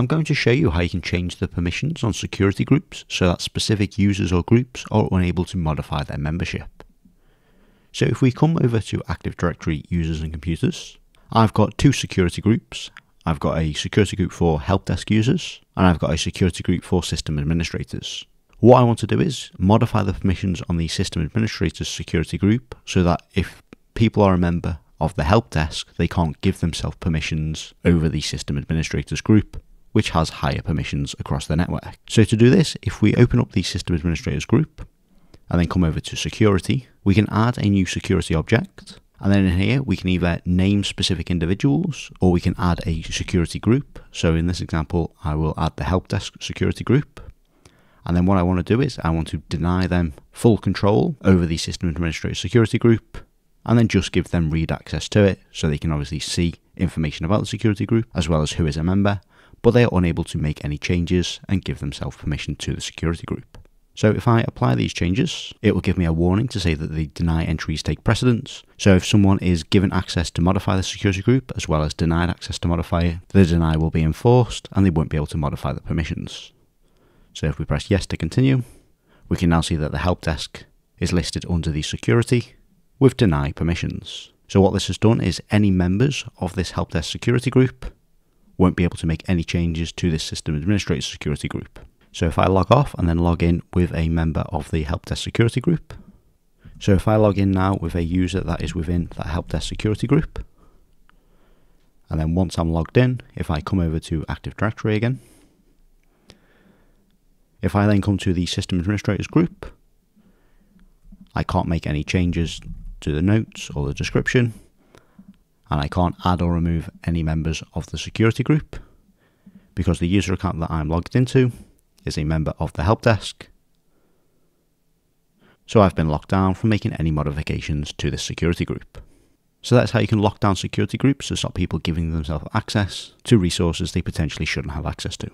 I'm going to show you how you can change the permissions on security groups so that specific users or groups are unable to modify their membership. So if we come over to Active Directory users and computers, I've got two security groups. I've got a security group for help desk users and I've got a security group for system administrators. What I want to do is modify the permissions on the system administrators security group so that if people are a member of the help desk, they can't give themselves permissions over the system administrators group, which has higher permissions across the network. So to do this, if we open up the system administrators group and then come over to security, we can add a new security object. And then in here, we can either name specific individuals or we can add a security group. So in this example, I will add the help desk security group. And then what I want to do is I want to deny them full control over the system administrator security group and then just give them read access to it so they can obviously see information about the security group as well as who is a member, but they are unable to make any changes and give themselves permission to the security group. So if I apply these changes, it will give me a warning to say that the deny entries take precedence. So if someone is given access to modify the security group as well as denied access to modify it, the deny will be enforced and they won't be able to modify the permissions. So if we press yes to continue, we can now see that the help desk is listed under the security with deny permissions. So what this has done is any members of this help desk security group won't be able to make any changes to this system administrator security group. So if I log off and then log in with a member of the help desk security group, so if I log in now with a user that is within that help desk security group, and then once I'm logged in, if I come over to Active Directory again, if I then come to the system administrators group, I can't make any changes to the notes or the description, and I can't add or remove any members of the security group because the user account that I'm logged into is a member of the help desk. So I've been locked down from making any modifications to this security group. So that's how you can lock down security groups to stop people giving themselves access to resources they potentially shouldn't have access to.